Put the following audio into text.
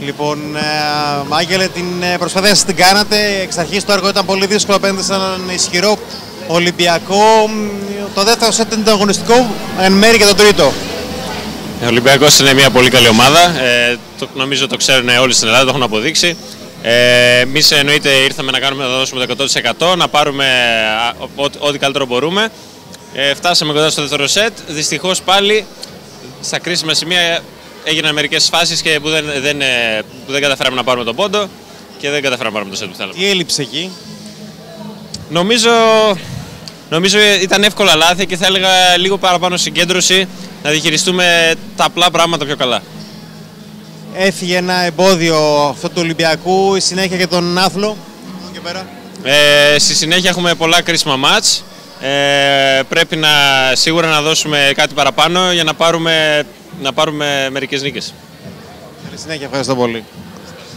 Λοιπόν, ε, Άγγελε, την ε, προσπάθεια σας την κάνατε. Εξ αρχής το έργο ήταν πολύ δύσκολο απέναντι σε έναν ισχυρό Ολυμπιακό. Το δεύτερο σετ ήταν αγωνιστικό, εν μέρει και το τρίτο. Ο Ολυμπιακός είναι μια πολύ καλή ομάδα. Ε, το, νομίζω το ξέρουν όλοι στην Ελλάδα, το έχουν αποδείξει. Ε, Εμείς εννοείται ήρθαμε να, κάνουμε, να δώσουμε το 100%, να πάρουμε ό,τι καλύτερο μπορούμε. Ε, φτάσαμε κοντά στο δεύτερο σετ. Δυστυχώς πάλι στα κρίσιμα σημεία έγιναν μερικές φάσεις και που δεν, δεν, ε, που δεν καταφέραμε να πάρουμε τον πόντο και δεν καταφέραμε να πάρουμε το σετ που θέλαμε. Τι έλειψε εκεί; Νομίζω, νομίζω ήταν εύκολα λάθη και θα έλεγα λίγο παραπάνω συγκέντρωση να διαχειριστούμε τα απλά πράγματα πιο καλά. Έφυγε ένα εμπόδιο αυτό του Ολυμπιακού, η συνέχεια και τον Άθλο. Και πέρα. Ε, στη συνέχεια έχουμε πολλά κρίσιμα μάτς. Ε, πρέπει να, σίγουρα να δώσουμε κάτι παραπάνω για να πάρουμε, να πάρουμε μερικές νίκες. Καλή συνέχεια, ευχαριστώ πολύ.